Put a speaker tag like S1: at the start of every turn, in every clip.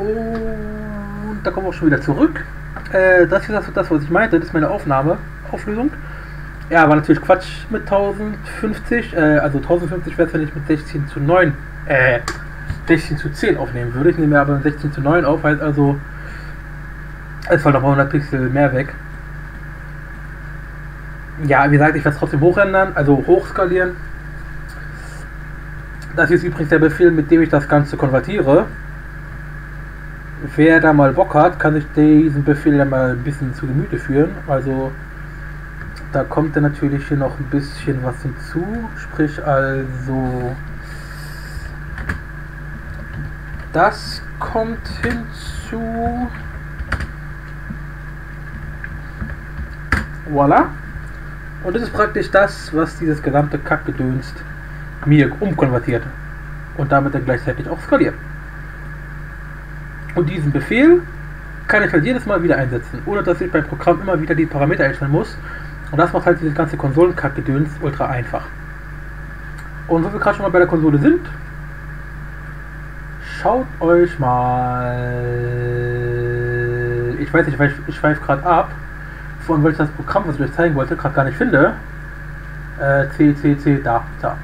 S1: Und da kommen wir auch schon wieder zurück. Äh, das ist das, das, was ich meinte. Das ist meine Aufnahme, Auflösung. Ja, war natürlich Quatsch mit 1050. Äh, also 1050 wäre es, wenn ich mit 16 zu 9, äh, 16 zu 10 aufnehmen würde. Ich nehme aber mit 16 zu 9 auf, heißt also, es fällt nochmal 100 Pixel mehr weg. Ja, wie gesagt, ich werde es trotzdem hochrendern, also hochskalieren. Das ist übrigens der Befehl, mit dem ich das Ganze konvertiere. Wer da mal Bock hat, kann sich diesen Befehl dann mal ein bisschen zu Gemüte führen. Also da kommt dann natürlich hier noch ein bisschen was hinzu. Sprich also das kommt hinzu. Voila. Und das ist praktisch das, was dieses gesamte Kackgedönst mir umkonvertiert. Und damit dann gleichzeitig auch skaliert. Und diesen Befehl kann ich halt jedes Mal wieder einsetzen, ohne dass ich beim Programm immer wieder die Parameter einstellen muss. Und das macht halt dieses ganze Konsolenkackgedöns ultra einfach. Und wo wir gerade schon mal bei der Konsole sind, schaut euch mal. Ich weiß nicht, ich, ich schweife gerade ab von ich das Programm, was ich euch zeigen wollte, gerade gar nicht finde. Äh, C, C, C, da, da.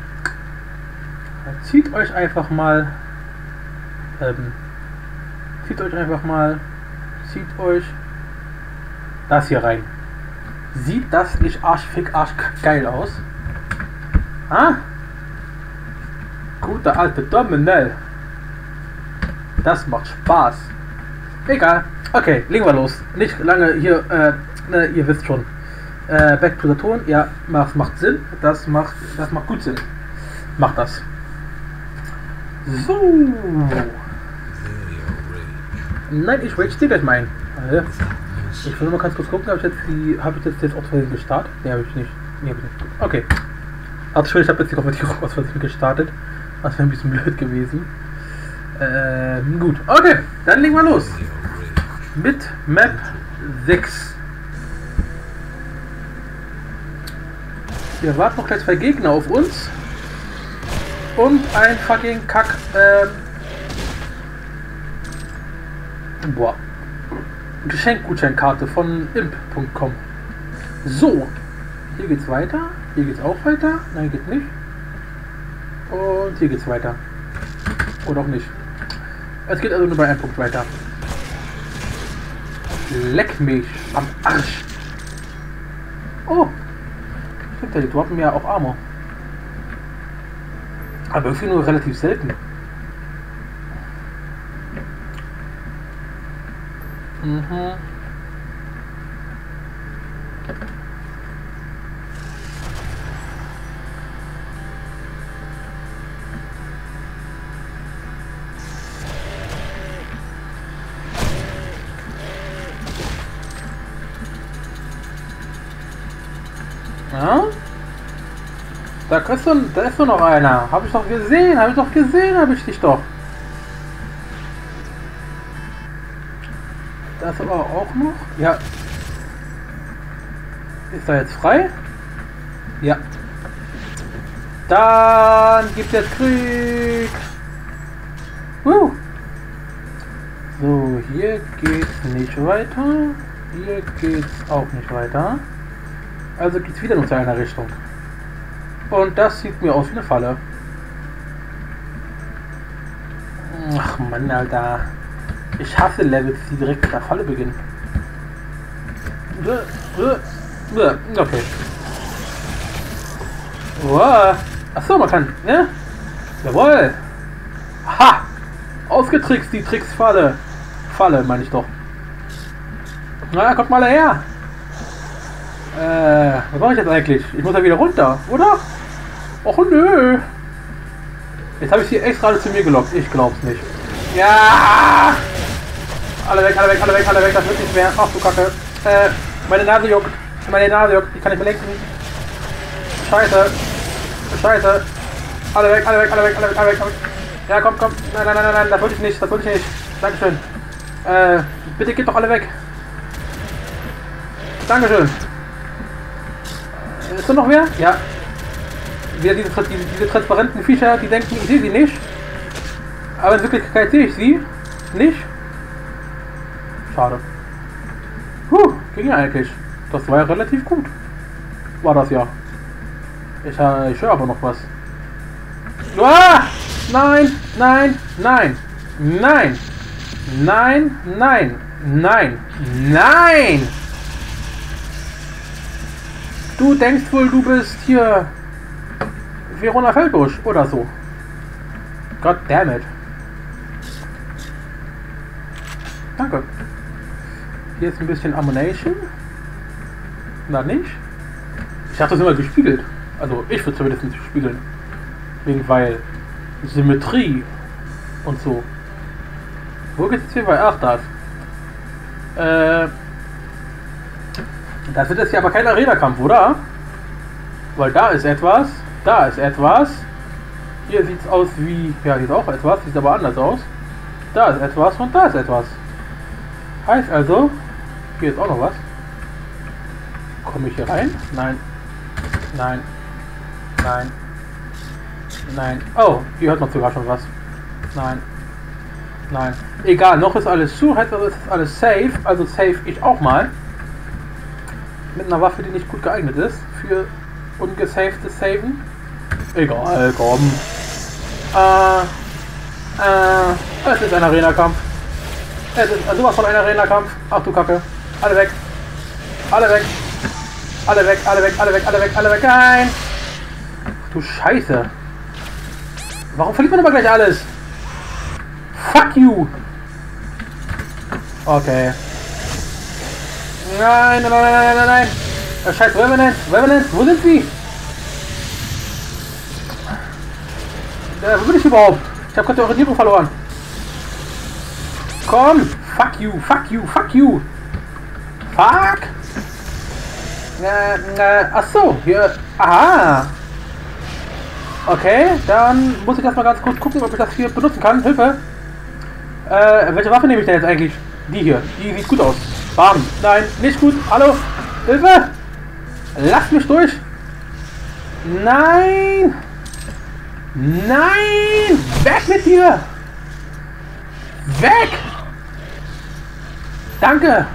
S1: Zieht euch einfach mal, ähm, zieht euch einfach mal, zieht euch das hier rein. Sieht das nicht arschfick, arsch geil aus? Ah? Guter alte Dominell. Das macht Spaß. Egal. Okay, legen wir los. Nicht lange hier äh, ne, ihr wisst schon. Äh, back to the Ton, ja, macht, macht Sinn. Das macht, das macht gut Sinn. Macht das. So. Nein, ich rage dir gleich mein. Also, ich will mal ganz kurz gucken, habe ich jetzt die, habe ich jetzt das aus Versehen gestartet? Ne, habe ich nicht. Nee, hab ich nicht. Okay. Also schön, ich habe jetzt die Konvertierung aus Versehen gestartet. Das wäre ein bisschen blöd gewesen. Ähm, gut. Okay, dann legen wir los. Mit Map 6. Wir warten noch gleich zwei Gegner auf uns. Und ein fucking Kack. Ähm, boah. Geschenkgutscheinkarte von imp.com. So. Hier geht's weiter. Hier geht's auch weiter. Nein, geht nicht. Und hier geht's weiter. Oder auch nicht. Es geht also nur bei einem Punkt weiter. Leck mich am Arsch. Oh, Stimmt ja, die droppen ja auch Armor. Aber irgendwie nur relativ selten. Mhm. Da, kriegst du, da ist nur noch einer. Habe ich doch gesehen, habe ich doch gesehen, habe ich dich doch. Das aber auch noch. Ja. Ist er jetzt frei? Ja. Dann gibt es Krieg. Uh. So, hier geht's nicht weiter. Hier geht's auch nicht weiter. Also geht es wieder nur zu einer Richtung. Und das sieht mir aus wie eine Falle. Ach Mann, Alter. Ich hasse Levels, die direkt mit der Falle beginnen. Okay. Wow. Achso, man kann, ne? Jawohl. Ha! Ausgetrickst, die Tricksfalle. Falle, meine ich doch. Na, kommt mal her. Äh, was mache ich jetzt eigentlich? Ich muss ja wieder runter, oder? Och nö. Jetzt habe ich sie extra zu mir gelockt. Ich glaub's nicht. Ja! Alle weg, alle weg, alle weg, alle weg. Das wird nicht mehr. Ach du Kacke. Äh, meine Nase juckt. Meine Nase juckt. Ich kann nicht mehr lenken. Scheiße. Scheiße. Alle weg, alle weg, alle weg, alle weg, alle weg. Ja, komm, komm. Nein, nein, nein, nein, nein. Das wollte ich nicht. Das wollte ich nicht. Dankeschön. Äh, bitte geht doch alle weg. Dankeschön. Ist da noch wer? Ja. Wieder diese, diese, diese transparenten Viecher, die denken, ich sehe sie nicht. Aber in Wirklichkeit sehe ich sie nicht. Schade. Puh, ging ja eigentlich. Das war ja relativ gut. War das ja. Ich, äh, ich höre aber noch was. Ah! Nein, nein, nein, nein, nein, nein, nein, nein! Du denkst wohl, du bist hier Verona Feldbusch oder so. God damn it. Danke. Hier ist ein bisschen Ammunition. Na nicht? Ich habe das immer gespiegelt. Also ich würde zumindest spiegeln. Wegen weil Symmetrie und so. Wo geht's jetzt hier bei? Ach, das. Äh, das wird jetzt hier aber kein Arena-Kampf, oder? Weil da ist etwas, da ist etwas. Hier sieht es aus wie, ja, hier ist auch etwas, sieht aber anders aus. Da ist etwas und da ist etwas. Heißt also, hier ist auch noch was. Komme ich hier rein? Nein. Nein. Nein. Nein. Oh, hier hört man sogar schon was. Nein. Nein. Egal, noch ist alles zu, heißt also ist alles safe. Also safe ich auch mal. Mit einer Waffe, die nicht gut geeignet ist. Für ungesaftes Saven. Egal, komm. Äh, äh, es ist ein Arena-Kampf. Es ist sowas von ein Arena-Kampf. Ach du Kacke. Alle weg. Alle weg. Alle weg, alle weg, alle weg, alle weg, alle weg. Nein! Du Scheiße. Warum verliert man aber gleich alles? Fuck you! Okay. Nein, nein, nein, nein, nein, nein. Oh, scheiß Revenant, Revenant, wo sind sie? Äh, wo bin ich überhaupt? Ich habe gerade die Orientierung verloren. Komm! Fuck you, fuck you, fuck you! Fuck! Äh, äh, ach so, hier. Aha! Okay, dann muss ich erstmal ganz kurz gucken, ob ich das hier benutzen kann. Hilfe! Äh, welche Waffe nehme ich denn jetzt eigentlich? Die hier. Die sieht gut aus. Bam. Nein, nicht gut. Hallo? Hilfe! Lass mich durch! Nein! Nein! Weg mit dir! Weg! Danke!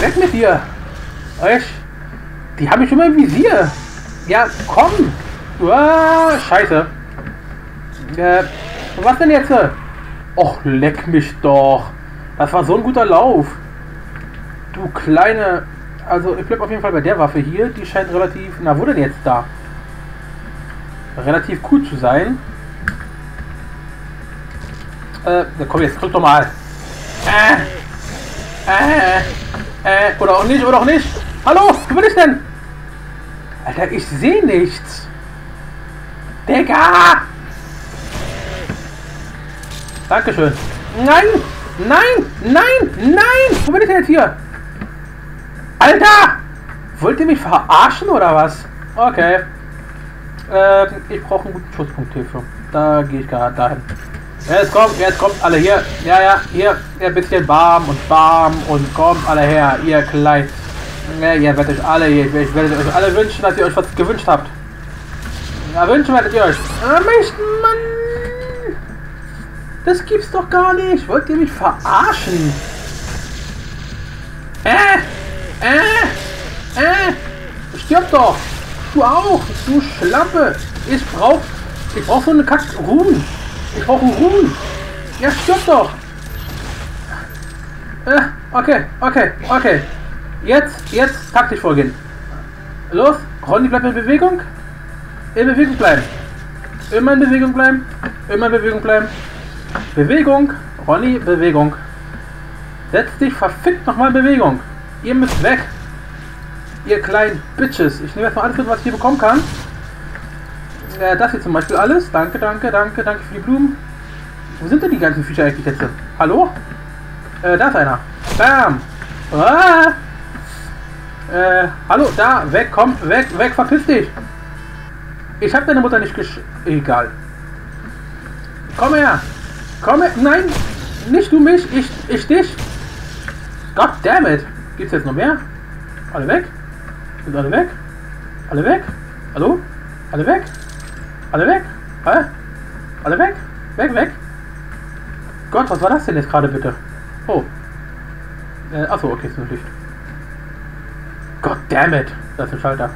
S1: Weg mit dir! Euch! Die habe ich immer im Visier! Ja, komm! Uah, scheiße! Äh, was denn jetzt? Och, leck mich doch! Das war so ein guter Lauf! Du kleine... Also, ich bleib auf jeden Fall bei der Waffe hier. Die scheint relativ... Na, wo denn jetzt da? Relativ cool zu sein. Äh, komm jetzt, drück doch mal. Äh, äh, äh, oder auch nicht, oder auch nicht. Hallo, wo bin ich denn? Alter, ich sehe nichts. Digga! Dankeschön. Nein! Nein! Nein! Nein! Wo bin ich denn jetzt hier? Alter! Wollt ihr mich verarschen oder was? Okay. Ähm, ich brauche einen guten Schutzpunkt hierfür. Da gehe ich gerade dahin. Jetzt kommt, jetzt kommt alle hier. Ja, ja, hier, ein bisschen warm und warm und kommt alle her, ihr klein. Ja, ihr werdet euch alle, ich werde euch alle wünschen, dass ihr euch was gewünscht habt. Ja, wünschen werdet ihr euch. Ah, mich, Mann! Das gibt's doch gar nicht. Wollt ihr mich verarschen? Äh! Äh! Äh! Stirb doch! Du auch! Du Schlampe! Ich brauch. Ich brauch so eine Kack. Ruhen! Ich brauche Ruhen! Ja, stirb doch! Äh, okay, okay, okay. Jetzt, jetzt taktisch vorgehen. Los, Ronny bleibt in Bewegung. In Bewegung bleiben. Immer in Bewegung bleiben. Immer in Bewegung bleiben. Bewegung. Ronny, Bewegung. Setz dich verfickt nochmal in Bewegung. Ihr müsst weg. Ihr kleinen Bitches. Ich nehme erstmal alles was ich hier bekommen kann. Äh, das hier zum Beispiel alles. Danke, danke, danke, danke für die Blumen. Wo sind denn die ganzen Viecher eigentlich jetzt? Hallo? Äh, da ist einer. Bam! Ah! Äh, hallo, da, weg, komm, weg, weg, verpiss dich! Ich hab deine Mutter nicht gesch... Egal. Komm her! Komm her! Nein! Nicht du mich, ich, ich dich! God damn it! Gibt's jetzt noch mehr? Alle weg? Sind alle weg? Alle weg? Hallo? Alle weg? Alle weg? Hä? Alle weg? Weg, weg? Gott, was war das denn jetzt gerade bitte? Oh. Äh, achso, okay, ist nur Licht. God damn it! Da ist ein Schalter.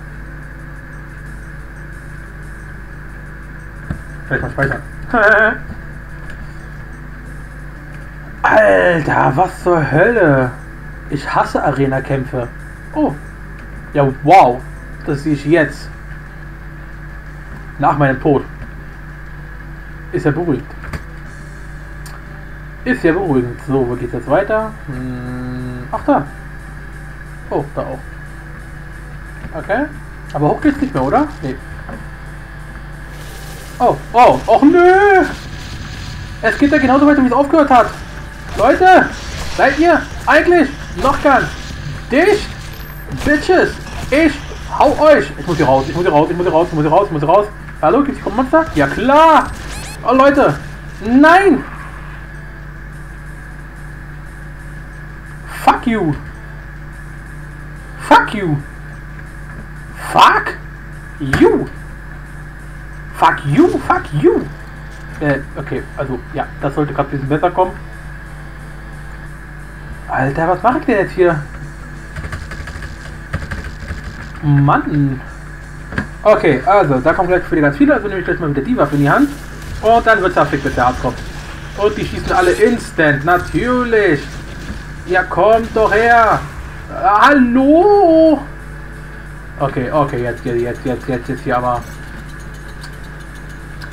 S1: Vielleicht mal speichern. Alter, was zur Hölle? Ich hasse Arena-Kämpfe. Oh. Ja, wow. Das sehe ich jetzt. Nach meinem Tod. Ist ja beruhigt. Ist ja beruhigend. So, wo geht's jetzt weiter? Hm, ach da. Oh, da auch. Okay. Aber hoch geht's nicht mehr, oder? Nee. Oh, oh, och nö! Es geht ja genauso weiter, wie es aufgehört hat. Leute, seid ihr eigentlich noch ganz dicht? Bitches, ich hau euch. Ich muss hier raus, ich muss hier raus, ich muss hier raus, ich muss hier raus, ich muss hier raus. Hallo, gibt's Monster? Ja klar! Oh Leute, nein! Fuck you! Fuck you! Fuck you! Fuck you, fuck you! Äh, okay, also, ja, das sollte gerade ein bisschen besser kommen. Alter, was mache ich denn jetzt hier? Mann! Okay, also, da kommen gleich wieder ganz viele, also nehme ich gleich mal wieder die Waffe in die Hand. Und dann wird's affig mit der Hardcore. Und die schießen alle instant, natürlich! Ja, kommt doch her! Hallo! Okay, okay, jetzt, jetzt, jetzt, jetzt, jetzt, jetzt hier aber.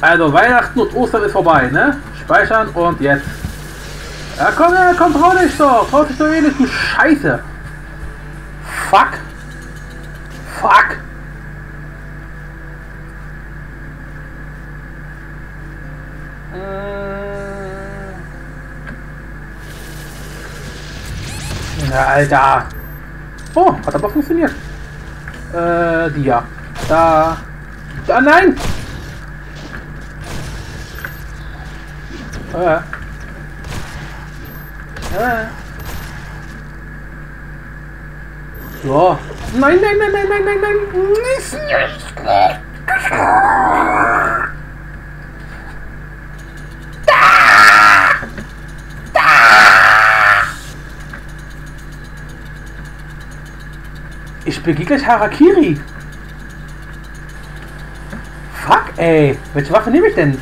S1: Also Weihnachten und Ostern ist vorbei, ne? Speichern und jetzt. Ja komm, ja, komm, trau dich doch! Trau dich doch eh nicht, du Scheiße! Fuck! Fuck! Alter! Oh, hat aber funktioniert. Äh, die ja. Da. Da, nein! Äh. Äh. So. Nein, nein, nein, nein, nein, nein, nein. Nicht. Ich begehe gleich Harakiri. Fuck, ey. Welche Waffe nehme ich denn?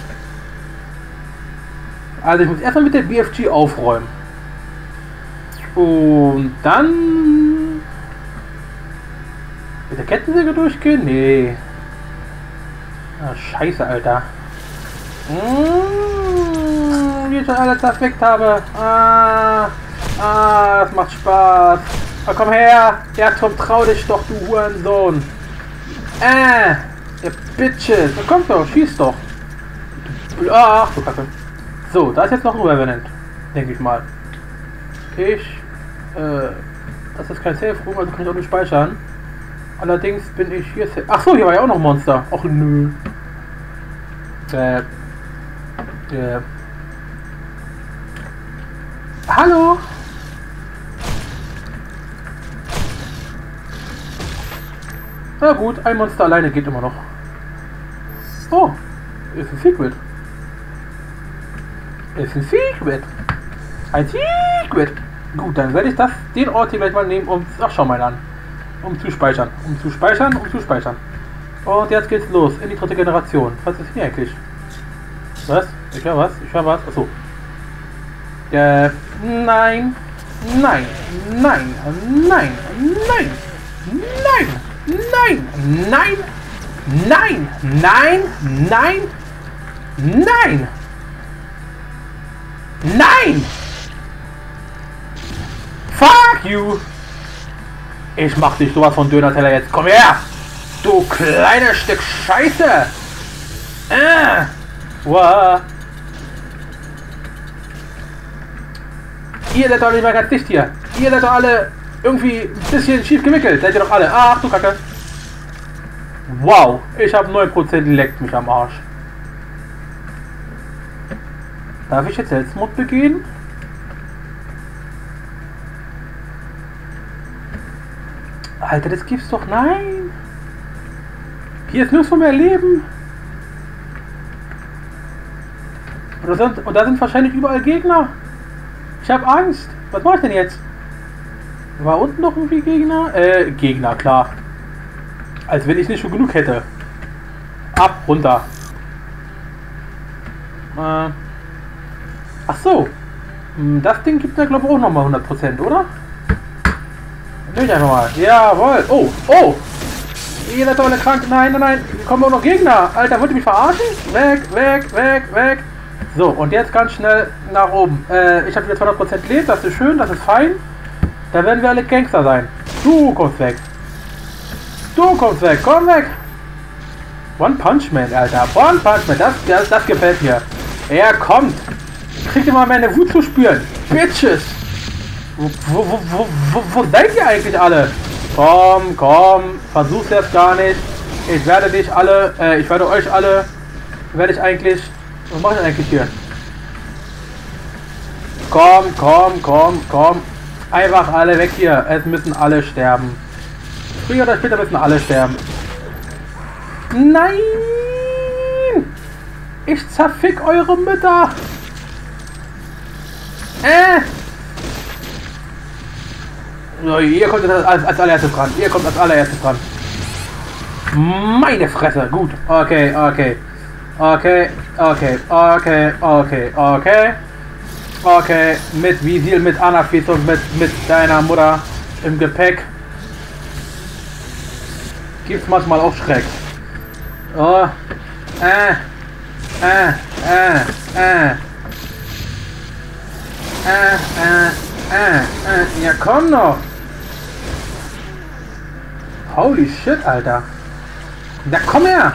S1: Also ich muss erstmal mit der BFG aufräumen. Und dann mit der Kettensäge durchgehen? Nee. Ah, scheiße, Alter. Mmh, wie ich schon alles perfekt habe. Ah, ah, das macht Spaß. Na komm her! Ja, Tom, trau dich doch, du Hurensohn! Äh! Ihr Bitches! Na komm doch, schieß doch! Ach, du Kacke. So, da ist jetzt noch ein Revenant. Denke ich mal. Ich, äh, das ist kein Safe Room, also kann ich auch nicht speichern. Allerdings bin ich hier. Ach so, hier war ja auch noch Monster. Ach nö. Äh. Äh. Hallo? Na gut, ein Monster alleine geht immer noch. Oh, ist ein Secret. Ist ein Secret. Ein Secret. Gut, dann werde ich das, den Ort hier gleich mal nehmen, um. Ach, schau mal an. Um zu speichern. Um zu speichern, um zu speichern. Und jetzt geht's los in die dritte Generation. Was ist hier eigentlich? Was? Ich höre was? Ich höre was? Achso. Äh, nein. Nein. Nein. Nein. Nein. Nein. Nein, nein, nein, nein, nein, nein, nein. Fuck you. Ich mach dich sowas von Döner-Teller jetzt. Komm her. Du kleines Stück Scheiße. Äh. Wow. Ihr seid doch nicht mehr ganz dicht hier. Ihr seid doch alle irgendwie ein bisschen schief gewickelt. Seid ihr doch alle. Ach du Kacke. Wow, ich habe 9% leckt mich am Arsch. Darf ich jetzt Selbstmord begehen? Alter, das gibt's doch. Nein! Hier ist von mehr Leben. Und da, sind, und da sind wahrscheinlich überall Gegner. Ich habe Angst. Was mache ich denn jetzt? War unten noch irgendwie Gegner? Äh, Gegner, klar. Als wenn ich nicht schon genug hätte. Ab, runter. Äh. Ach so. Hm, Das Ding gibt ja, glaube ich, auch nochmal 100%, oder? Nehme ich einfach mal. Jawohl. Oh, oh. Ihr seid doch alle krank. Nein, nein, nein. Hier kommen auch noch Gegner. Alter, wollt ihr mich verarschen? Weg, weg, weg, weg. So, und jetzt ganz schnell nach oben. Äh, ich habe wieder 200% Leben. Das ist schön, das ist fein. Da werden wir alle Gangster sein. Du kommst weg. Du kommst weg. Komm weg. One Punch Man, Alter. One Punch Man. Das, das, das gefällt mir. Er kommt. Kriegt mal meine Wut zu spüren. Bitches. Wo, wo, wo, wo, wo, wo seid ihr eigentlich alle? Komm, komm. Versuch's jetzt gar nicht. Ich werde dich alle, äh, ich werde euch alle, werde ich eigentlich, was mache ich eigentlich hier? Komm, komm, komm, komm. Einfach alle weg hier. Es müssen alle sterben. Früher oder später müssen alle sterben. Nein! Ich zerfick eure Mütter! Äh! So, ihr kommt als, als, als allererstes dran. Ihr kommt als allererstes dran. Meine Fresse. Gut. Okay, okay. Okay, okay, okay, okay, okay. Okay, mit Visil, mit Anafis und mit, mit deiner Mutter im Gepäck. Gibt's manchmal auch Schreck. Oh. Äh. Äh. Äh. Äh. Äh. Äh. Äh. Äh. Ja, komm noch. Holy shit, Alter. Na komm her.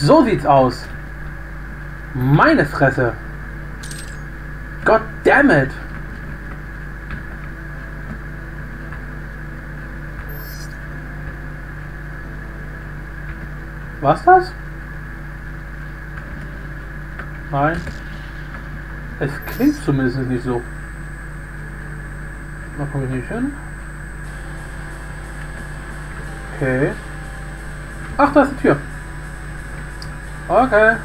S1: So sieht's aus. Meine Fresse. God damn it. Was das? Nein. Es klingt zumindest nicht so. Da komme ich nicht hin. Okay. Ach, da ist die Tür. Okay.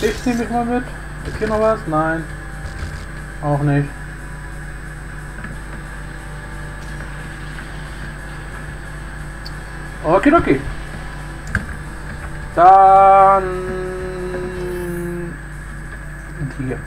S1: Ich nehme mich mal mit. Ist hier noch was? Nein. Auch nicht. Okay. Dann hier.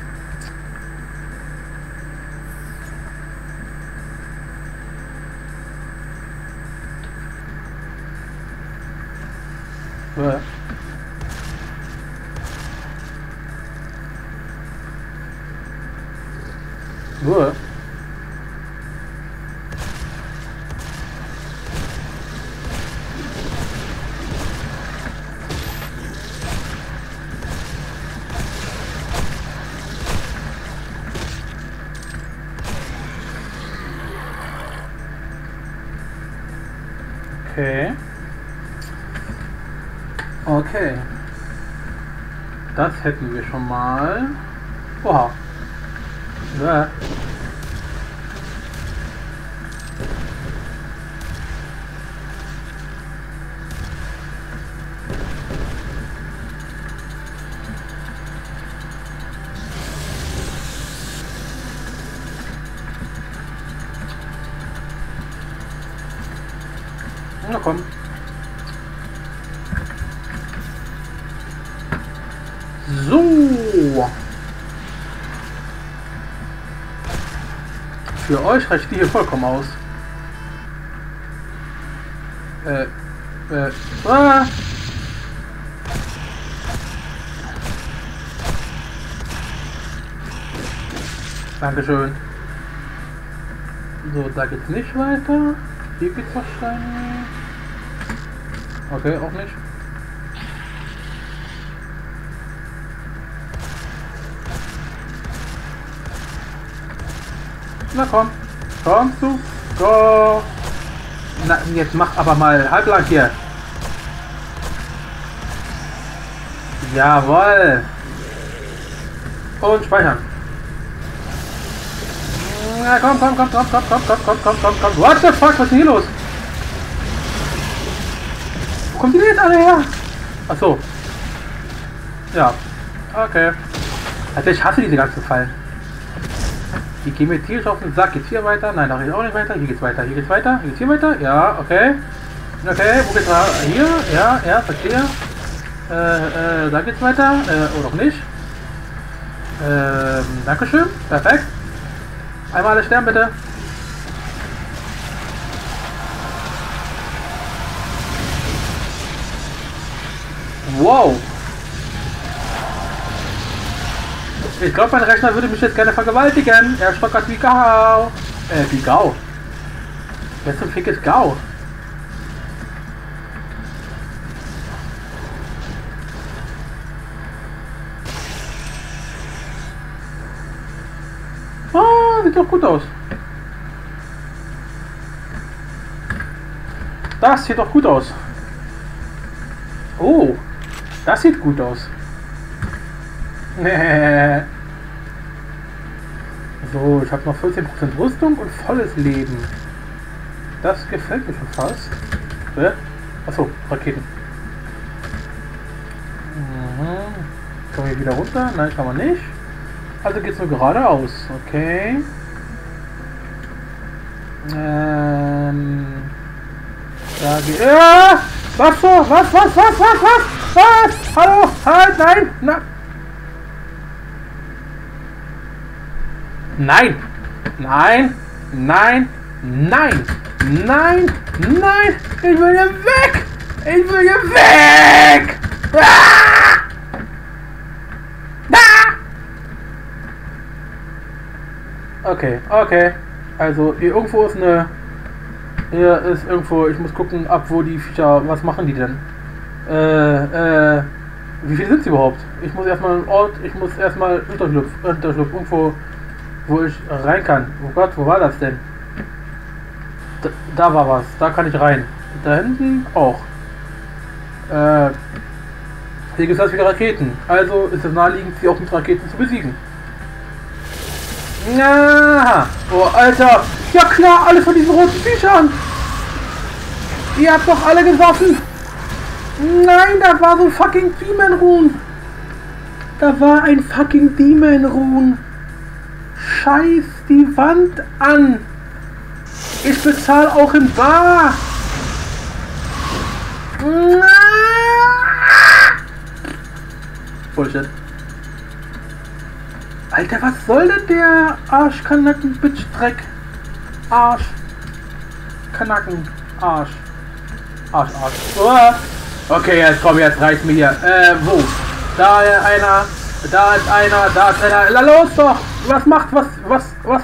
S1: Das hätten wir schon mal. Oha. Ja. Für euch reicht die hier vollkommen aus. Äh, äh, ah. Dankeschön. So, da geht's nicht weiter. Hier geht's wahrscheinlich. Okay, auch nicht. Na komm. Kommst du? Go. Na, jetzt mach aber mal halblang hier. Jawohl. Und speichern. Na komm, komm, komm, komm, komm, komm, komm, komm, komm, komm, komm. What the fuck, was ist denn hier los? Wo kommen die denn jetzt alle her? Ach so. Ja. Okay. Also ich hasse diese ganzen Fallen. Die gehen mir tierisch auf den Sack. Geht's hier weiter? Nein, da geht's auch nicht weiter. Hier geht's weiter. Hier geht's weiter. Hier geht's hier weiter? Ja, okay. Okay, wo geht's weiter? Hier? Ja, ja, verstehe. Äh, äh, da geht's weiter. Äh, oder auch nicht. Ähm, Dankeschön. Perfekt. Einmal alle sterben, bitte. Wow. Ich glaube, mein Rechner würde mich jetzt gerne vergewaltigen. Er stockert wie Gau. Äh, wie Gau. Wer zum Fick ist Gau? Ah, sieht doch gut aus. Das sieht doch gut aus. Oh, das sieht gut aus. so, ich habe noch 14% Rüstung und volles Leben. Das gefällt mir schon fast. Äh? Achso, Raketen. Mhm. Kommen wir wieder runter? Nein, kann man nicht. Also geht es nur geradeaus. Okay. Ähm. Da geht. Ah! Was so? Was, was, was, was, was? Was? Hallo? Halt, nein! Na. Nein! Nein! Nein! Nein! Nein! Nein! Ich will hier weg! Ich will hier weg! Ah! Ah! Okay, okay. Also hier irgendwo ist eine. Hier ist irgendwo. Ich muss gucken, ab wo die Viecher. Was machen die denn? Äh, äh. Wie viele sind sie überhaupt? Ich muss erstmal einen Ort. Ich muss erstmal Unterschlupf. Unterschlupf. Irgendwo, wo ich rein kann. Oh Gott, wo war das denn? Da, da war was. Da kann ich rein. Da hinten auch. Äh. Hier gibt es wieder Raketen. Also ist es naheliegend, sie auch mit Raketen zu besiegen. Ja. Oh, Alter. Ja klar, alle von diesen roten Viechern. Ihr habt doch alle gesoffen. Nein, da war so fucking Demon Rune. Da war ein fucking Demon Rune. Scheiß die Wand an. Ich bezahle auch in Bar. Bullshit. Alter, was soll denn der Arschkanacken Bitch Dreck? Arsch. Kanacken. Arsch. Arsch, Arsch. Oh. Okay, jetzt komm, jetzt reicht mir hier. Äh, wo? Da einer. Da ist einer. Da ist einer. La los doch! Was macht, was, was, was?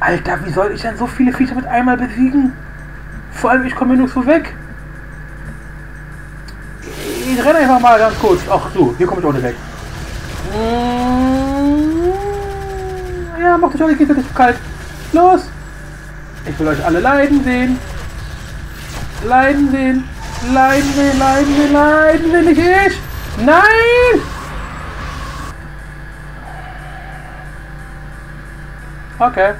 S1: Alter, wie soll ich denn so viele Viecher mit einmal besiegen? Vor allem, ich komme hier nur so weg. Ich renne einfach mal ganz kurz. Ach so, hier komme ich nicht weg. Ja, macht euch auch nicht gegenseitig kalt. Los! Ich will euch alle leiden sehen. Leiden sehen. Leiden sehen, leiden sehen, leiden sehen, nicht ich! Nein! Okay.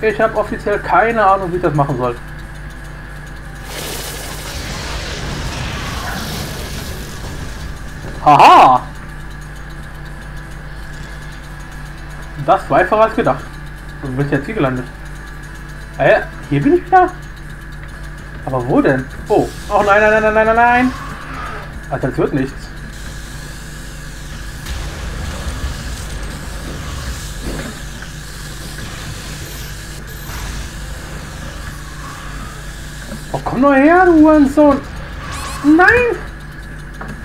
S1: Ich habe offiziell keine Ahnung, wie ich das machen soll. Haha! Das war einfacher als gedacht. Du bist jetzt hier gelandet. Äh, hier bin ich wieder? Aber wo denn? Oh, oh nein, nein, nein, nein, nein, nein. Alter, das wird nichts. Nur her, du Hurensohn. Nein!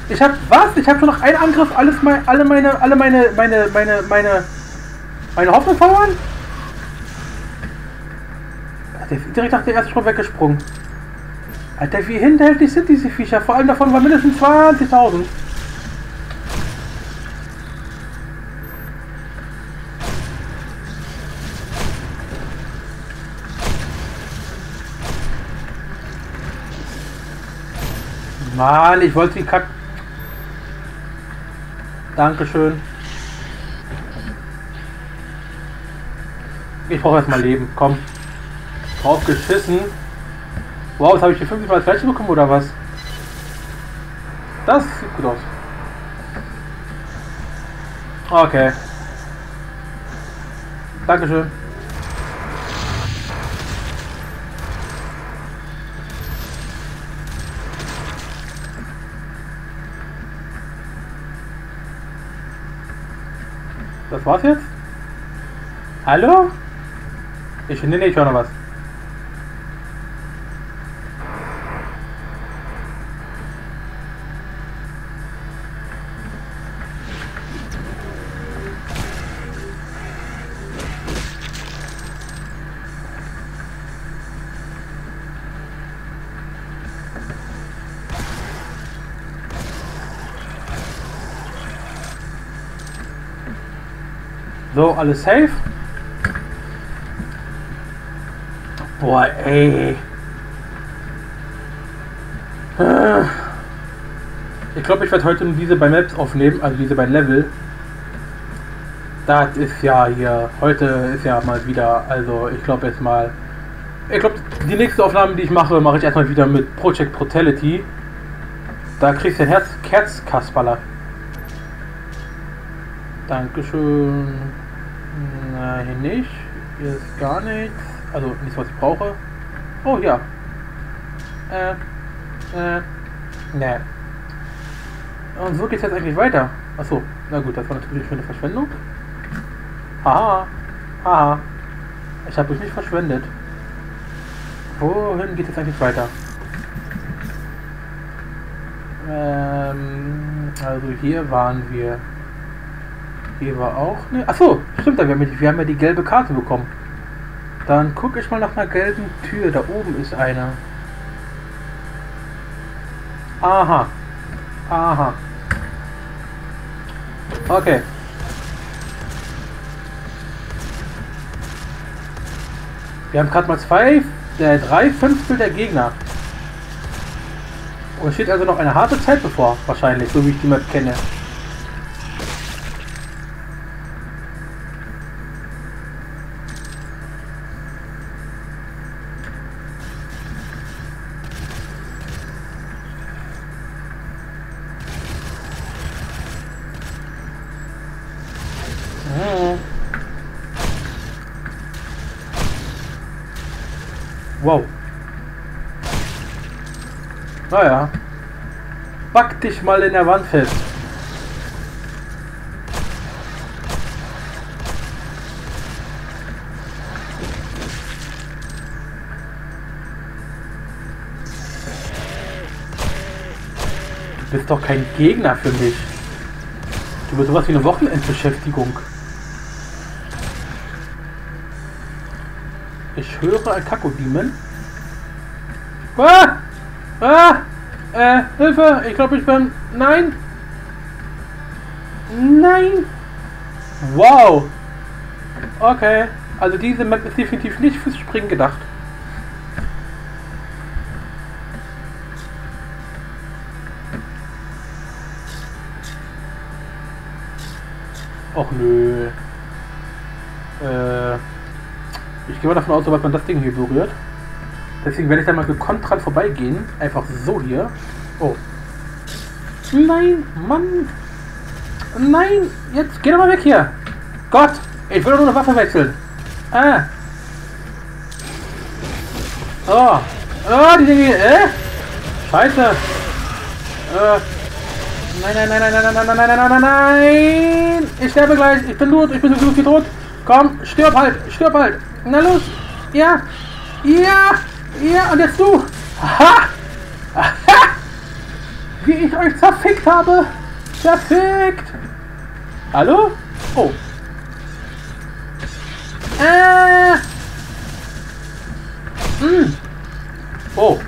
S1: Ich hab was? Ich hab schon noch einen Angriff, alles mein, alle meine, alle meine, meine, meine, meine, meine Hoffnung verloren? Direkt nach der ersten schon weggesprungen. Alter, wie hinterhältig sind diese Viecher? Vor allem davon waren mindestens 20.000. Mann, ich wollte die Kack... Dankeschön. Ich brauche erstmal Leben, komm. Drauf geschissen. Wow, jetzt habe ich hier 50 Mal Fleisch bekommen oder was? Das sieht gut aus. Okay. Dankeschön. Das war's jetzt? Hallo? Ich finde nicht, ich noch was. Alles safe. Boah, ey. Ich glaube, ich werde heute nur diese bei Maps aufnehmen, also diese beiden Level. Das ist ja hier, heute ist ja mal wieder, also ich glaube jetzt mal, ich glaube, die nächste Aufnahme, die ich mache, mache ich erstmal wieder mit Project Brutality. Da kriegst du ein Herz, Kerzkasperler. Dankeschön. Hier nicht. Hier ist gar nichts. Also nichts, was ich brauche. Oh, ja. Äh. Äh. Ne. Und so geht's jetzt eigentlich weiter. Achso, na gut, das war natürlich eine Verschwendung. Haha. Haha. Ich habe mich nicht verschwendet. Wohin geht es eigentlich weiter? Ähm, also hier waren wir. Hier war auch ne. Achso, stimmt, wir haben, ja, wir haben ja die gelbe Karte bekommen. Dann gucke ich mal nach einer gelben Tür. Da oben ist eine. Aha. Aha. Okay. Wir haben gerade mal zwei, äh, drei Fünftel der Gegner. Und steht also noch eine harte Zeit bevor, wahrscheinlich, so wie ich die Map kenne. Dich mal in der Wand fest. Du bist doch kein Gegner für mich. Du bist sowas wie eine Wochenendbeschäftigung. Ich höre ein Kakodemon. Ah! Ah! Äh, Hilfe! Ich glaube, ich bin... Nein! Nein! Wow! Okay. Also diese Map ist definitiv nicht fürs Springen gedacht. Och nö. Äh... Ich gehe mal davon aus, sobald man das Ding hier berührt. Deswegen werde ich da mal gekonnt dran vorbeigehen. Einfach so hier. Oh. Nein, Mann. Nein, jetzt geh doch mal weg hier. Gott, ich will nur eine Waffe wechseln. Ah. Oh. Oh, die Dinge. Äh? Scheiße. Äh. Nein, nein, nein, nein, nein, nein, nein, nein, nein, nein, nein. Ich sterbe gleich. Ich bin tot. Ich bin so gut wie tot. Komm, stirb halt. Stirb halt. Na los! Ja! Ja! Ja! Und jetzt du! Aha! Aha! Wie ich euch zerfickt habe! Zerfickt! Hallo? Oh! Äh! Mm. Oh!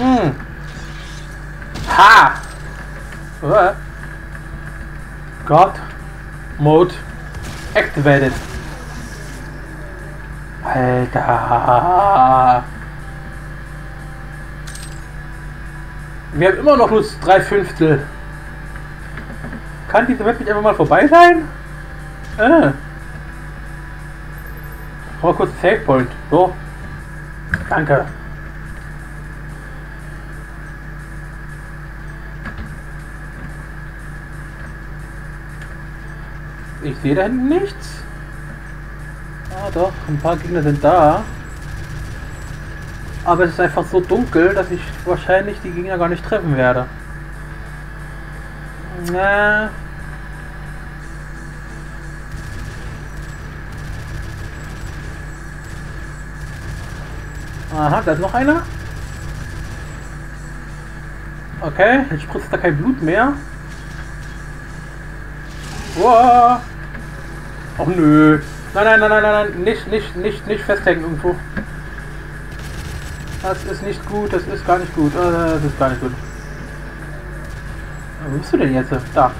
S1: Mm. Ha! Uh. God Mode activated. Alter. Wir haben immer noch nur drei Fünftel. Kann diese Welt nicht einfach mal vorbei sein? Äh. Mal kurz Save Point. So. Danke. Ich sehe da hinten nichts. Ah doch, ein paar Gegner sind da. Aber es ist einfach so dunkel, dass ich wahrscheinlich die Gegner gar nicht treffen werde. Na. Aha, da ist noch einer. Okay, jetzt spritzt da kein Blut mehr. Wow. Och nö. Nein, nein, nein, nein, nein, nicht, nicht, nicht, nicht festhängen irgendwo. Das ist nicht gut, das ist gar nicht gut. Äh, das ist gar nicht gut. Wo bist du denn jetzt? Da.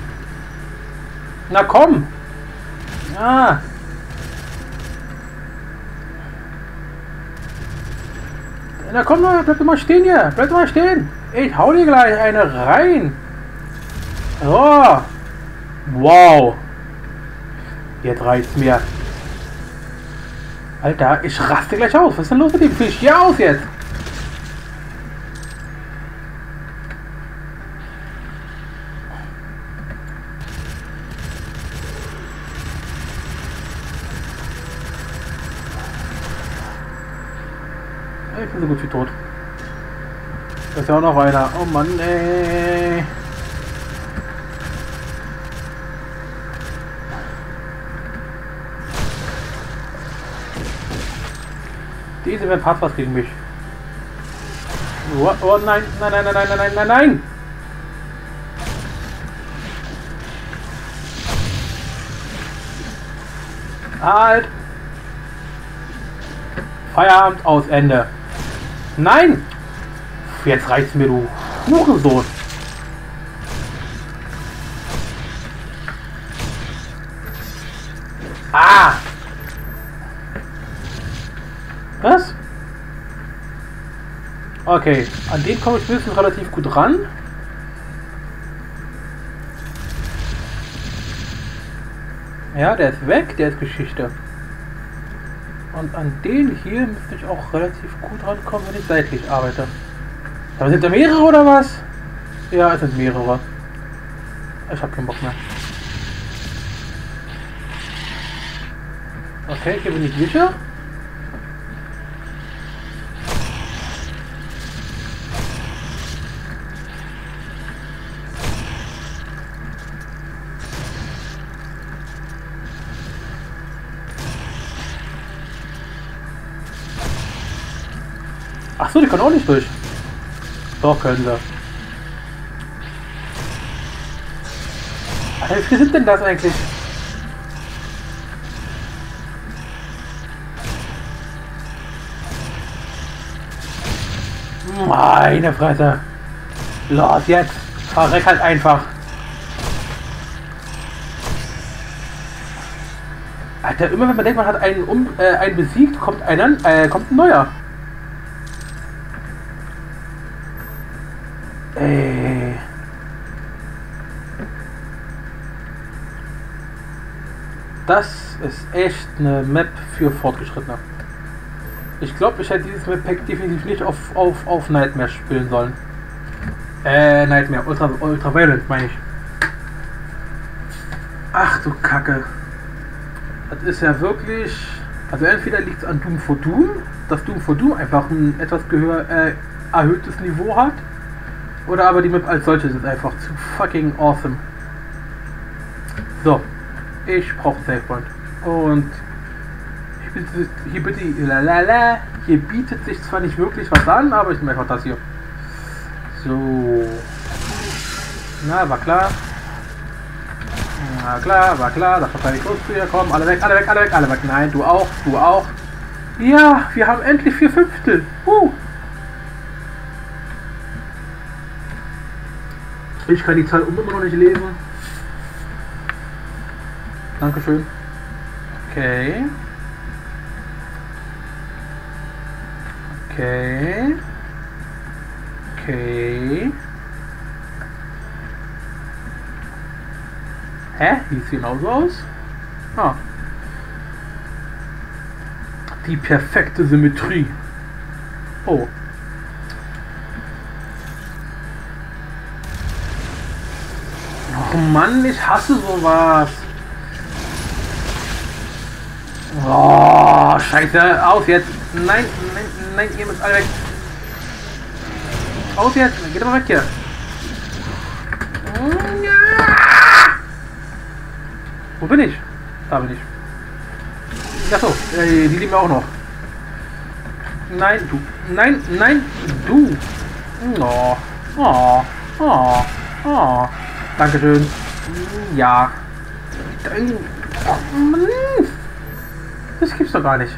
S1: Na komm! Ah! Na komm mal, bleib doch mal stehen hier. Bleib doch mal stehen. Ich hau dir gleich eine rein. Oh. Wow. Jetzt reicht's mir. Alter, ich raste gleich aus. Was ist denn los mit dem Fisch? Hier aus jetzt. Ich bin so gut wie tot. Da ist ja auch noch einer. Oh Mann, ey. Diese Map hat was gegen mich. Oh, oh nein, nein, nein, nein, nein, nein, nein, nein! Halt! Feierabend aus Ende. Nein! Jetzt reicht's mir, du Hurensohn. Okay, an den komme ich wenigstens relativ gut ran. Ja, der ist weg, der ist Geschichte. Und an den hier müsste ich auch relativ gut rankommen, wenn ich seitlich arbeite. Aber sind da mehrere oder was? Ja, es sind mehrere. Ich habe keinen Bock mehr. Okay, hier bin ich sicher. Können auch nicht durch. Doch, können sie. Wie sind denn das eigentlich? Meine Fresse. Los, jetzt. Verreck halt einfach. Alter, immer wenn man denkt, man hat einen, um, äh, einen besiegt, kommt, einen, äh, kommt ein neuer. Das ist echt eine Map für Fortgeschrittene. Ich glaube, ich hätte dieses Map-Pack definitiv nicht auf, auf, auf Nightmare spielen sollen. Äh, Nightmare, Ultra, Ultraviolent meine ich. Ach du Kacke. Das ist ja wirklich... Also entweder liegt es an Doom for Doom, dass Doom for Doom einfach ein etwas gehör, äh, erhöhtes Niveau hat. Oder aber die Map als solches ist einfach zu fucking awesome. So, ich brauche Save Point. Und hier bitte, lalala, hier bietet sich zwar nicht wirklich was an, aber ich nehme einfach das hier. So. Na, war klar. Na klar, war klar, das kann ich kurz zu dir kommen. Alle weg, alle weg, alle weg, alle weg. Nein, du auch, du auch. Ja, wir haben endlich vier Fünftel. Uh. Ich kann die Zahl um immer noch nicht lesen. Dankeschön. Okay. Okay. Okay. Hä? Sieht genauso aus? Ah. Die perfekte Symmetrie. Oh. Oh Mann, ich hasse sowas. Oh, scheiße. Auf jetzt. Nein, nein, nein, ihr müsst alle weg. Auf jetzt. Geht aber weg hier. Wo bin ich? Da bin ich. Achso, äh, die lieben wir auch noch. Nein, du. Nein, nein, du. Oh, oh, oh, oh. Dankeschön. Ja. Das gibt's doch gar nicht.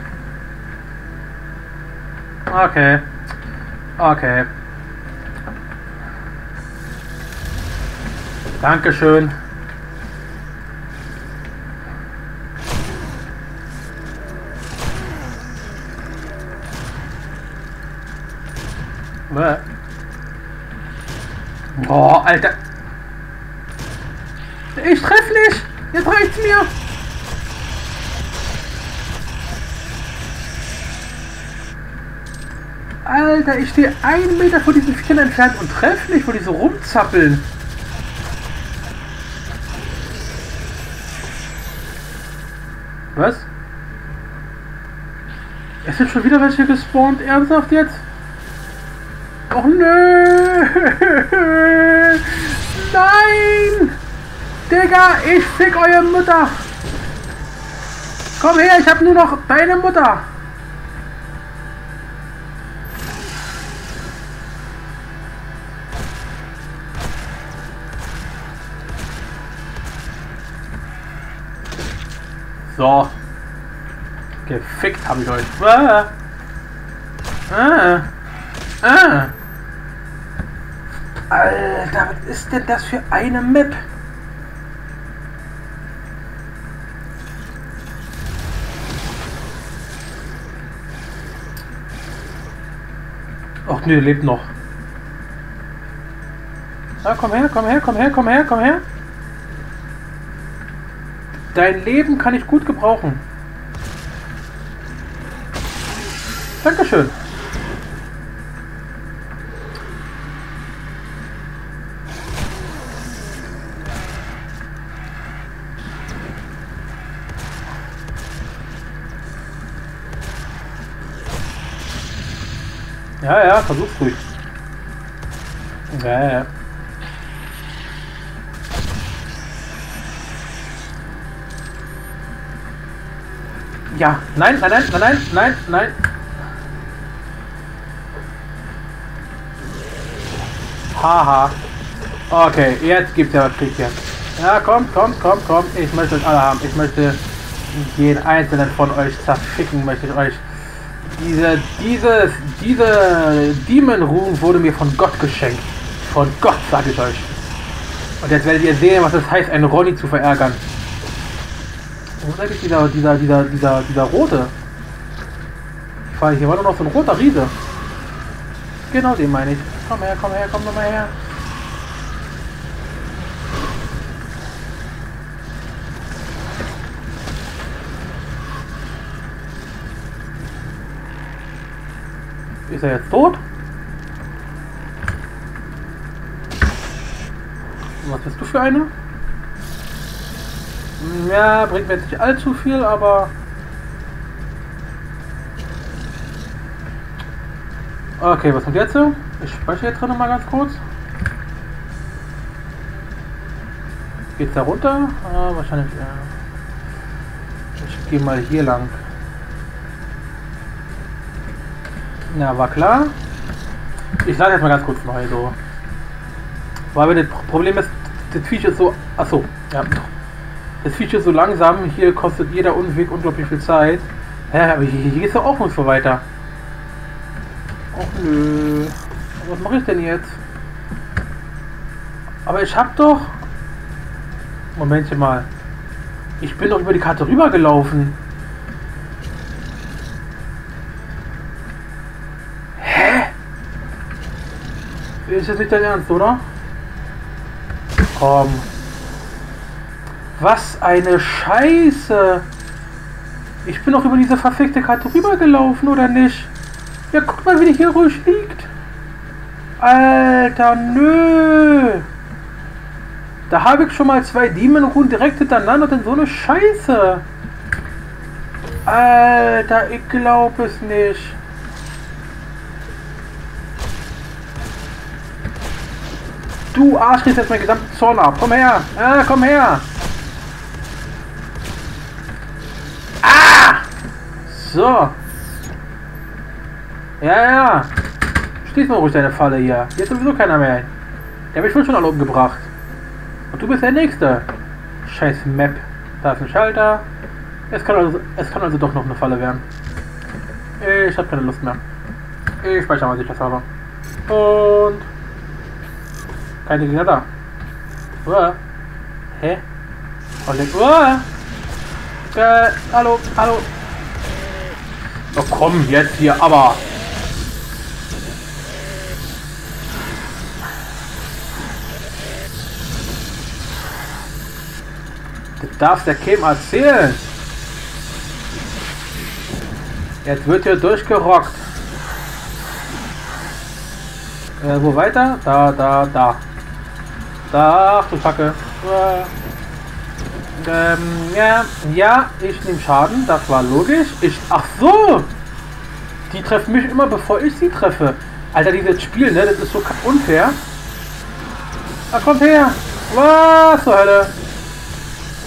S1: Okay. Okay. Dankeschön. Boah, Alter. Ich treff nicht. Jetzt reicht's mir. Alter, ich stehe einen Meter vor diesen Viechern entfernt und treff nicht, wo die so rumzappeln. Was? Es sind schon wieder welche gespawnt, ernsthaft jetzt? Och nö! Nein! Digga, ich fick eure Mutter! Komm her, ich hab nur noch deine Mutter! So. Gefickt habe ich euch. Ah. Ah. Ah. Alter, was ist denn das für eine Map? Ach nee, lebt noch. Na, komm her, komm her, komm her, komm her, komm her. Dein Leben kann ich gut gebrauchen. Dankeschön. Ja, ja, versuch's ruhig. Ja, ja. Ja, nein, nein, nein, nein, nein, nein. Haha. Okay, jetzt gibt's ja was Krieg hier. Ja, kommt, kommt, kommt, kommt. Ich möchte euch alle haben. Ich möchte jeden einzelnen von euch zerficken, möchte ich euch. Diese, dieses, diese Demon Ruhm wurde mir von Gott geschenkt. Von Gott, sage ich euch. Und jetzt werdet ihr sehen, was es heißt, einen Ronny zu verärgern. Wo ist eigentlich dieser, dieser, dieser, dieser, dieser rote? Ich fahre hier war nur noch so ein roter Riese. Genau den meine ich. Komm her, komm her, komm mal her. Ist er jetzt tot? Was bist du für eine? Ja, bringt mir jetzt nicht allzu viel, aber... Okay, was kommt jetzt? Ich speichere jetzt drin mal ganz kurz. Geht's da runter? Ah, wahrscheinlich. Ja. Ich gehe mal hier lang. Ja, war klar. Ich lade jetzt mal ganz kurz neu so. Weil das Problem ist, das Viech ist so. Achso, ja. Das Feature so langsam, hier kostet jeder Unweg unglaublich viel Zeit. Ja, aber hier, hier geht es doch auch nicht so weiter. Och nö. Was mache ich denn jetzt? Aber ich hab doch... Momentchen mal. Ich bin doch über die Karte rübergelaufen. Hä? Ist das nicht dein Ernst, oder? Komm. Was eine Scheiße! Ich bin doch über diese verfickte Karte rübergelaufen, oder nicht? Ja, guck mal, wie die hier ruhig liegt. Alter, nö. Da habe ich schon mal zwei Demon Ruhen direkt hintereinander dann so eine Scheiße. Alter, ich glaube es nicht. Du Arsch, kriegst jetzt meinen gesamten Zorn ab. Komm her. Ah, komm her. So. Ja, ja. Schließ mal ruhig deine Falle hier. Hier ist sowieso keiner mehr. Der habe ich wohl schon alle umgebracht. Und du bist der Nächste. Scheiß Map. Da ist ein Schalter. Es kann also, es kann also doch noch eine Falle werden. Ich habe keine Lust mehr. Ich speichere mal sicherheitshalber. Und... Keine Gegner da. Uah. Hä? Und jetzt... Uah. Äh, hallo, hallo. Oh komm, jetzt hier, aber... Das darf der Kim erzählen. Jetzt wird hier durchgerockt. Äh, wo weiter? Da, da, da. Da, ach du Kacke. Äh, ähm, ja, ja, ich nehme Schaden, das war logisch. Ich, ach so! Die treffen mich immer, bevor ich sie treffe. Alter, dieses Spiel, ne, das ist so unfair. Ah, kommt her! Was zur Hölle?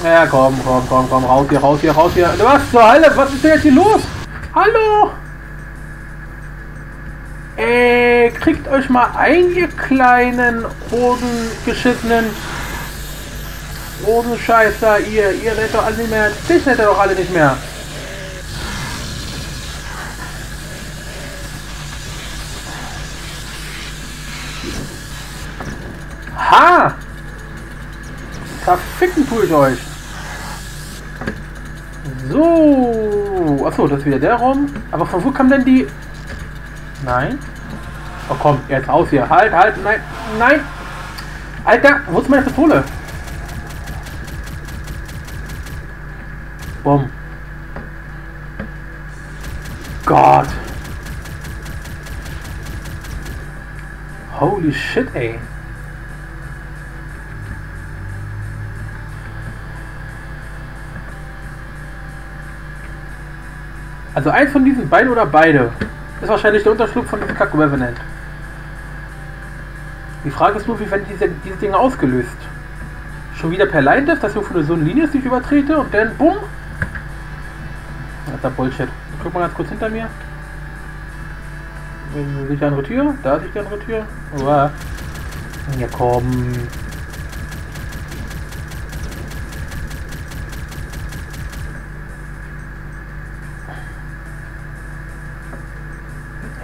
S1: Ja, komm, komm, komm, komm, raus hier, raus hier, raus hier. Was zur Hölle? Was ist denn jetzt hier los? Hallo? Ey, kriegt euch mal ein, ihr kleinen Hodengeschissenen Hodenscheißer, ihr, ihr seid doch alle nicht mehr, dich seid ihr doch alle nicht mehr. Ha! Verficken tue ich euch. So. Achso, das ist wieder der Raum. Aber von wo kam denn die... Nein. Oh komm, jetzt raus hier. Halt, halt, nein, nein. Alter, wo ist meine Pistole? Bumm. Gott. Holy shit, ey. Also eins von diesen beiden oder beide ist wahrscheinlich der Unterschlupf von diesem Kack Revenant. Die Frage ist nur, wie werden diese, diese Dinge ausgelöst? Schon wieder per Line Death, dass ich von so eine Linie sich übertrete und dann bumm. Ja Bullshit. Guck mal ganz kurz hinter mir. Sehe ich eine andere Tür? Da sehe ich die andere Tür. Uah. Ja komm.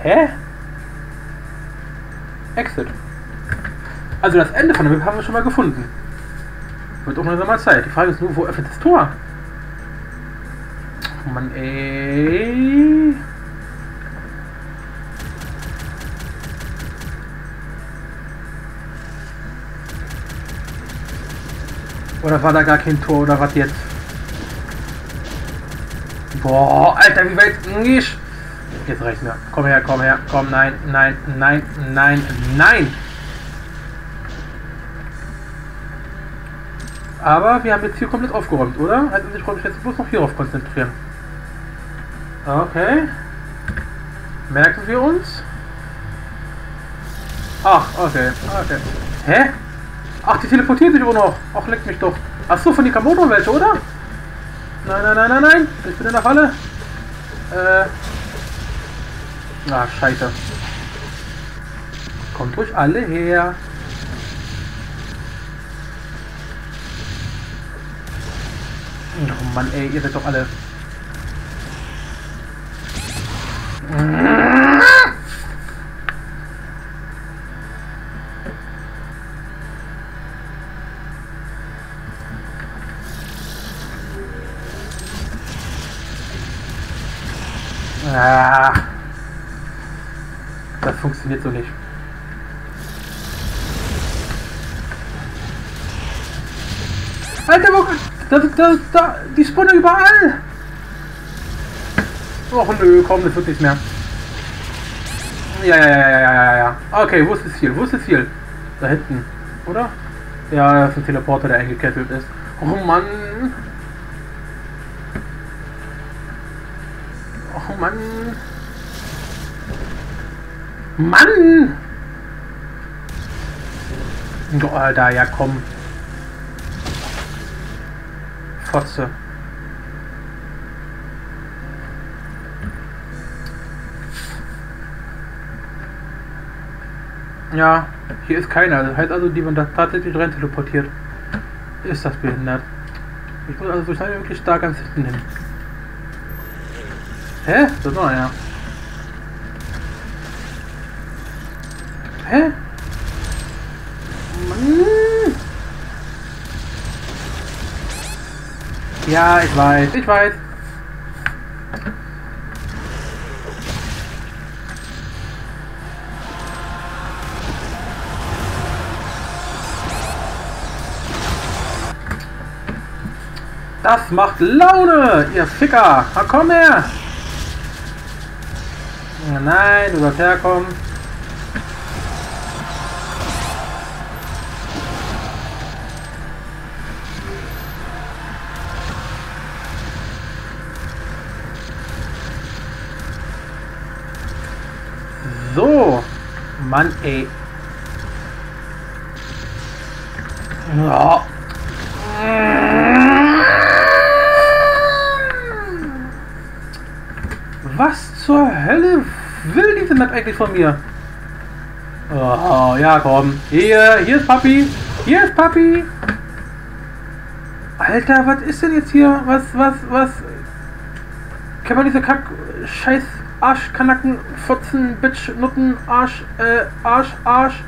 S1: Hä? Exit. Also das Ende von der Map haben wir schon mal gefunden. Wird auch langsam mal Zeit. Die Frage ist nur, wo öffnet das Tor? Mann, ey. Oder war da gar kein Tor oder was jetzt? Boah, Alter, wie weit nicht? Jetzt reicht mir. Komm her, komm her, komm, nein, nein, nein, nein, nein! Aber wir haben jetzt hier komplett aufgeräumt, oder? Also ich wollte mich jetzt bloß noch hierauf konzentrieren. Okay. Merken wir uns. Ach, okay, okay. Hä? Ach, die teleportieren sich auch noch. Ach, leck mich doch. Achso, von die Kamoto welche, oder? Nein, nein, nein, nein, nein. Ich bin in der Falle. Äh. Ah, scheiße. Kommt ruhig alle her. Oh Mann, ey, ihr seid doch alle... Ah. Das funktioniert so nicht. Alter, da, da, da, die spawnen überall. Och nö, komm, das wird nichts mehr. Ja, ja, ja, ja, ja, ja. Okay, wo ist das Ziel? Wo ist das Ziel? Da hinten, oder? Ja, das ist ein Teleporter, der eingekesselt ist. Oh Mann. Mann. Mann! Oh, Alter, ja komm. Fotze. Ja, hier ist keiner. Das heißt also, die man da tatsächlich rein teleportiert. Ist das behindert. Ich muss also so schnell möglich da ganz hinten hin. Hä? Da ist noch einer. Hä? Mann. Ja, ich weiß, ich weiß. Das macht Laune, ihr Ficker. Na komm her. Nein, du sollst herkommen. So. Mann, ey. Ja. Was zur Hölle will diese Map eigentlich von mir? Oh, ja, komm. Hier, hier ist Papi. Hier ist Papi. Alter, was ist denn jetzt hier? Was, was, was? Kann man diese Kack... Scheiß Arsch, Kanacken, Fotzen, Bitch, Nutten, Arsch, äh, Arsch, Arsch,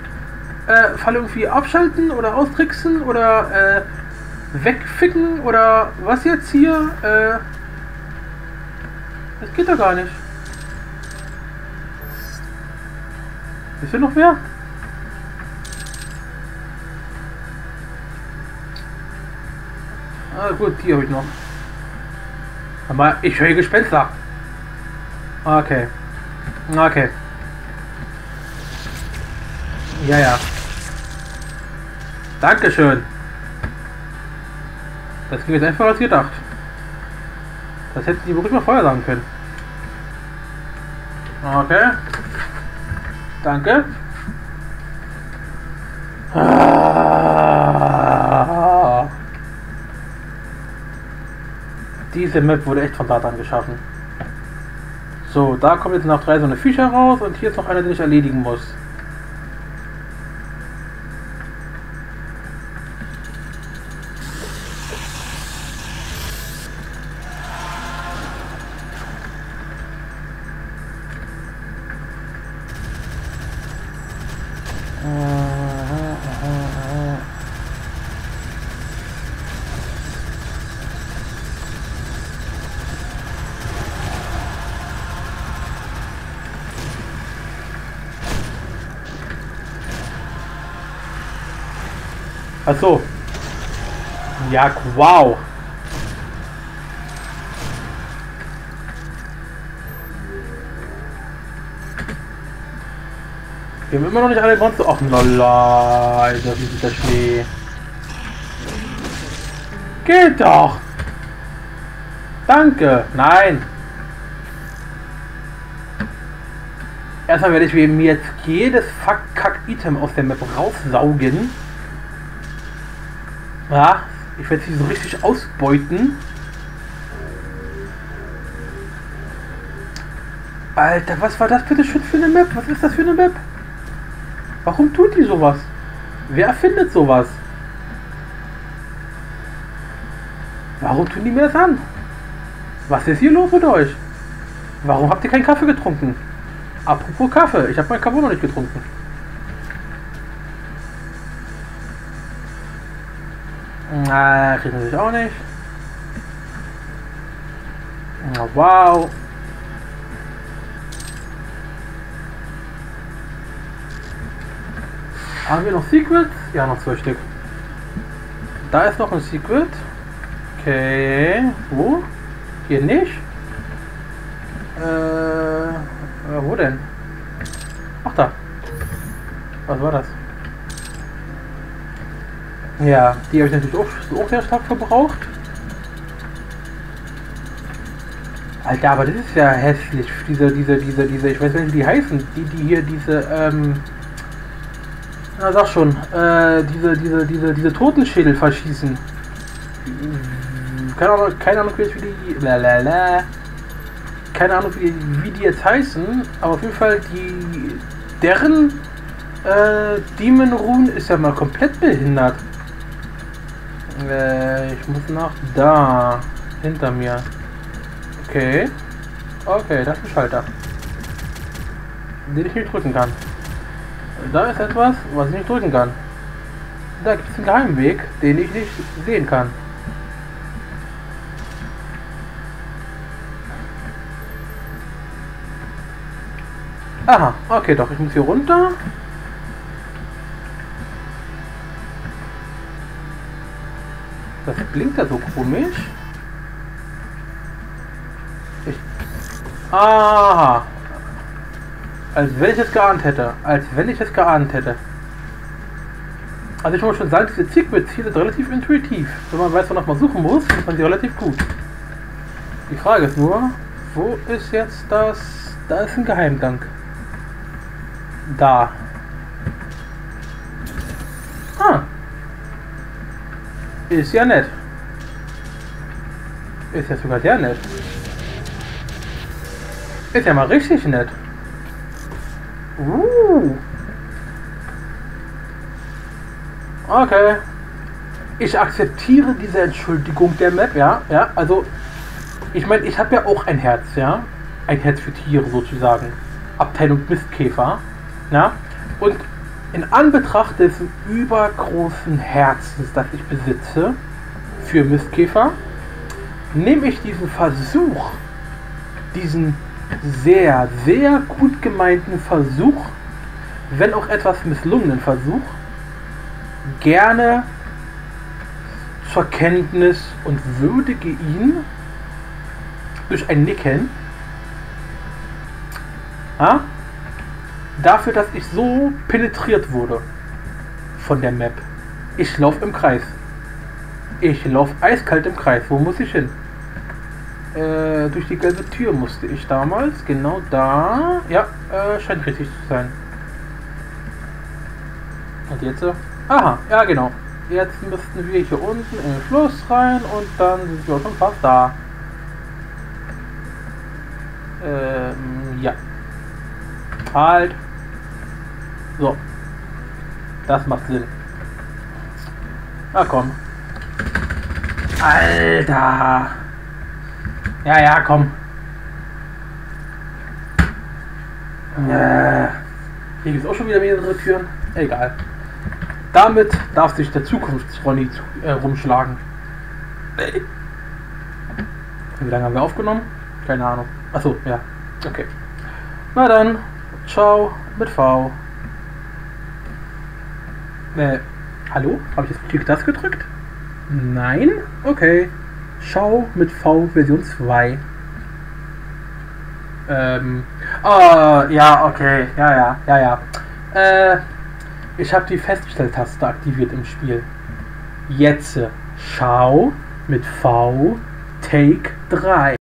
S1: äh, Fall irgendwie abschalten oder austricksen oder, äh, wegficken oder was jetzt hier? Äh, das geht doch gar nicht. Ist hier noch mehr? Ah gut, die habe ich noch. Aber ich höre Gespenster. Okay. Okay. Ja, ja. Dankeschön. Das ging jetzt einfach als gedacht. Das hätten die wirklich mal vorher sagen können. Okay. Danke. Ah. Diese Map wurde echt von Satan geschaffen. So, da kommen jetzt noch drei so eine Viecher raus und hier ist noch einer, den ich erledigen muss. Ach so. Ja, wow. Wir haben immer noch nicht alle Monster. Ach, lala, das ist der Schnee. Geht doch. Danke. Nein. Erstmal werde ich mir jetzt jedes Fuck-Kack-Item aus der Map raussaugen. Ja, ich werde sie so richtig ausbeuten. Alter, was war das bitte schön für eine Map? Was ist das für eine Map? Warum tut die sowas? Wer erfindet sowas? Warum tun die mir das an? Was ist hier los mit euch? Warum habt ihr keinen Kaffee getrunken? Apropos Kaffee, ich habe meinen Kaffee noch nicht getrunken. Na, kriegt natürlich auch nicht. Oh, wow. Haben wir noch Secrets? Ja, noch zwei Stück. Da ist noch ein Secret. Okay. Wo? Hier nicht? Äh, wo denn? Ach da. Was war das? Ja, die habe ich natürlich auch, auch sehr stark verbraucht. Alter, aber das ist ja hässlich. Diese, diese, diese, diese, ich weiß nicht, wie die heißen. Die, die hier, diese, ähm. Na, sag schon, äh, diese, diese, diese, diese Totenschädel verschießen. Keine Ahnung, keine Ahnung, wie die. Lalala. Keine Ahnung, wie, wie die jetzt heißen, aber auf jeden Fall die. Deren äh, Demon Rune ist ja mal komplett behindert. Ich muss nach da. Hinter mir. Okay. Okay, das ist ein Schalter. Den ich nicht drücken kann. Da ist etwas, was ich nicht drücken kann. Da gibt es einen Geheimweg, den ich nicht sehen kann. Aha, okay, doch, ich muss hier runter. Das blinkt ja so komisch. Ich. Aha. Als wenn ich es geahnt hätte. Als wenn ich es geahnt hätte. Also ich muss schon sagen, diese Zickbits hier sind relativ intuitiv. Wenn man weiß, wonach man suchen muss, findet man sie relativ gut. Die Frage ist nur, wo ist jetzt das... Da ist ein Geheimgang. Da. Ist ja nett. Ist ja sogar sehr nett. Ist ja mal richtig nett. Uh. Okay. Ich akzeptiere diese Entschuldigung der Map, ja. Ja, also ich meine, ich habe ja auch ein Herz, ja. Ein Herz für Tiere sozusagen. Abteilung Mistkäfer. Ja. Und in Anbetracht des übergroßen Herzens, das ich besitze für Mistkäfer, nehme ich diesen Versuch, diesen sehr, sehr gut gemeinten Versuch, wenn auch etwas misslungenen Versuch, gerne zur Kenntnis und würdige ihn durch ein Nicken ja, dafür, dass ich so penetriert wurde von der Map. Ich laufe im Kreis. Ich laufe eiskalt im Kreis. Wo muss ich hin? Äh, durch die gelbe Tür musste ich damals. Genau da. Ja, äh, scheint richtig zu sein. Und jetzt? Aha, ja genau. Jetzt müssten wir hier unten in den Fluss rein und dann sind wir schon fast da. Ähm, ja. Halt. So. Das macht Sinn. Na komm. Alter. Ja, ja, komm. Äh, hier gibt es auch schon wieder mehrere Türen. Egal. Damit darf sich der Zukunftsronny äh, rumschlagen. Wie lange haben wir aufgenommen? Keine Ahnung. Achso, ja. Okay. Na dann. Ciao mit V. Äh, hallo? Habe ich jetzt das gedrückt? Nein? Okay. Schau mit V Version 2. Ähm. Oh, ja, okay. Ja, ja, ja, ja. Äh, ich habe die Feststelltaste aktiviert im Spiel. Jetzt schau mit V Take 3.